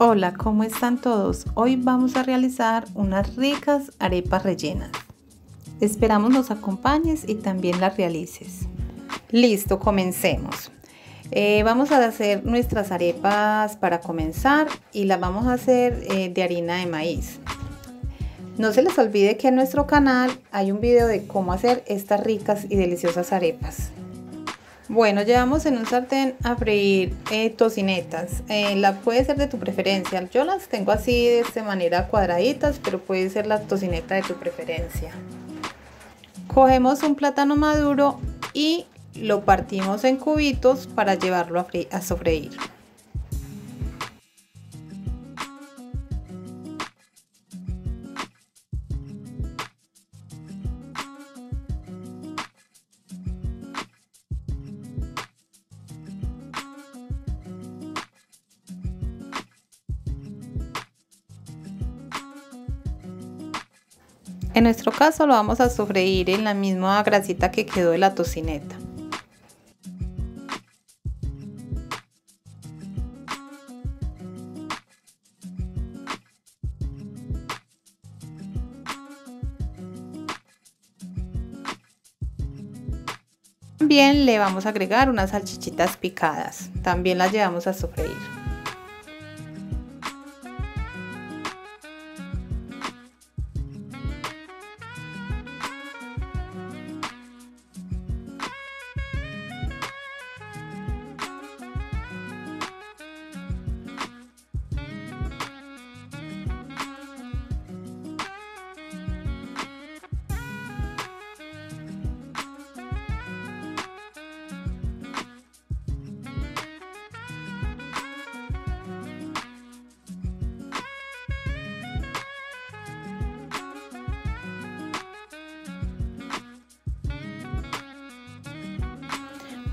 Hola, ¿cómo están todos? Hoy vamos a realizar unas ricas arepas rellenas. Esperamos nos acompañes y también las realices. Listo, comencemos. Eh, vamos a hacer nuestras arepas para comenzar y las vamos a hacer eh, de harina de maíz. No se les olvide que en nuestro canal hay un video de cómo hacer estas ricas y deliciosas arepas. Bueno, llevamos en un sartén a freír eh, tocinetas. Eh, la puede ser de tu preferencia. Yo las tengo así de esta manera cuadraditas, pero puede ser la tocineta de tu preferencia. Cogemos un plátano maduro y lo partimos en cubitos para llevarlo a, a sofreír. En nuestro caso lo vamos a sofreír en la misma grasita que quedó de la tocineta. También le vamos a agregar unas salchichitas picadas, también las llevamos a sofreír.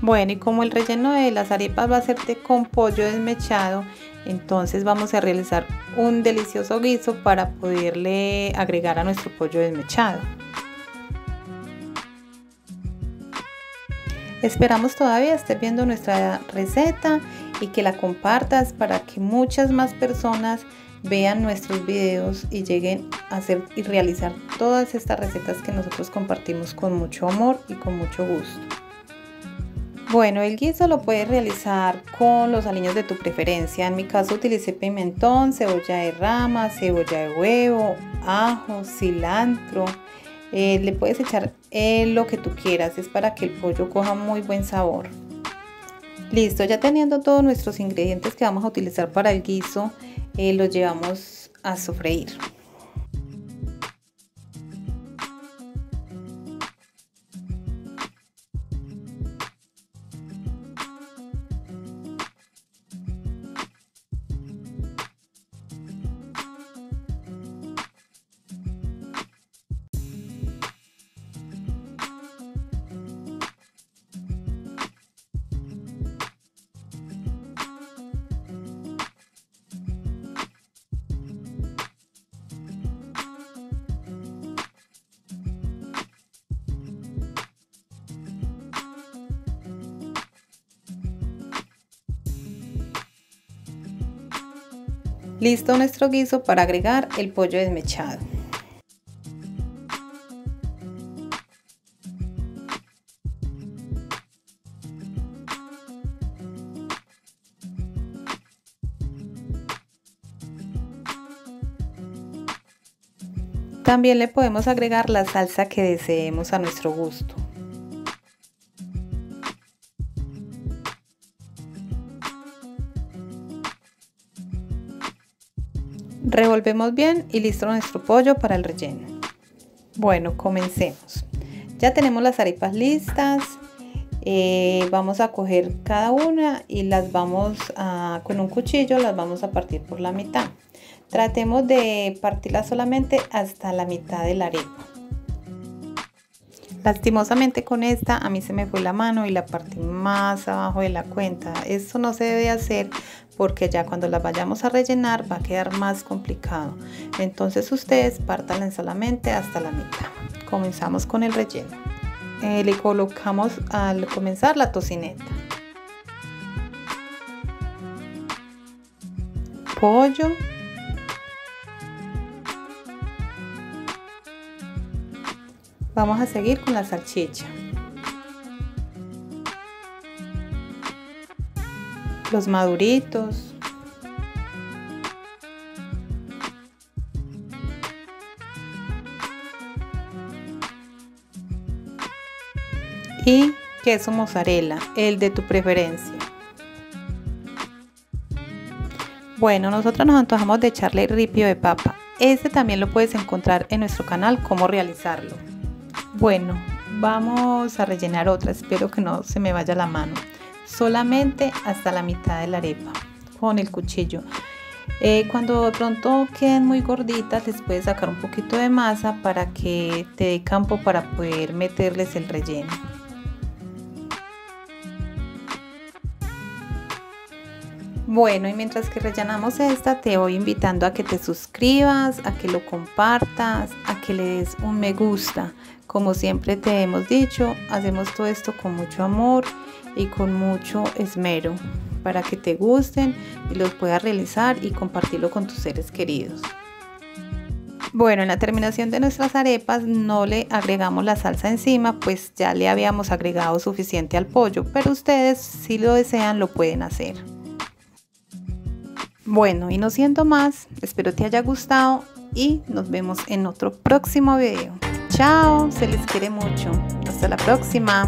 Bueno, y como el relleno de las arepas va a ser de con pollo desmechado, entonces vamos a realizar un delicioso guiso para poderle agregar a nuestro pollo desmechado. Esperamos todavía estés viendo nuestra receta y que la compartas para que muchas más personas vean nuestros videos y lleguen a hacer y realizar todas estas recetas que nosotros compartimos con mucho amor y con mucho gusto. Bueno, el guiso lo puedes realizar con los aliños de tu preferencia. En mi caso utilicé pimentón, cebolla de rama, cebolla de huevo, ajo, cilantro. Eh, le puedes echar eh, lo que tú quieras, es para que el pollo coja muy buen sabor. Listo, ya teniendo todos nuestros ingredientes que vamos a utilizar para el guiso, eh, los llevamos a sofreír. Listo nuestro guiso para agregar el pollo desmechado. También le podemos agregar la salsa que deseemos a nuestro gusto. Revolvemos bien y listo nuestro pollo para el relleno. Bueno, comencemos. Ya tenemos las arepas listas. Eh, vamos a coger cada una y las vamos a, con un cuchillo las vamos a partir por la mitad. Tratemos de partirlas solamente hasta la mitad de la. Lastimosamente con esta a mí se me fue la mano y la partí más abajo de la cuenta. Esto no se debe hacer porque ya cuando la vayamos a rellenar va a quedar más complicado. Entonces ustedes partan solamente hasta la mitad. Comenzamos con el relleno. Eh, le colocamos al comenzar la tocineta. pollo. Vamos a seguir con la salchicha. Los maduritos. Y queso mozzarella, el de tu preferencia. Bueno, nosotros nos antojamos de echarle ripio de papa. Este también lo puedes encontrar en nuestro canal, cómo realizarlo. Bueno, vamos a rellenar otra, espero que no se me vaya la mano. Solamente hasta la mitad de la arepa con el cuchillo. Eh, cuando de pronto queden muy gorditas, les puedes sacar un poquito de masa para que te dé campo para poder meterles el relleno. Bueno, y mientras que rellenamos esta, te voy invitando a que te suscribas, a que lo compartas, a que le des un me gusta. Como siempre te hemos dicho, hacemos todo esto con mucho amor y con mucho esmero para que te gusten y los puedas realizar y compartirlo con tus seres queridos. Bueno, en la terminación de nuestras arepas no le agregamos la salsa encima, pues ya le habíamos agregado suficiente al pollo, pero ustedes si lo desean lo pueden hacer. Bueno, y no siento más, espero te haya gustado y nos vemos en otro próximo video. Chao, se les quiere mucho. Hasta la próxima.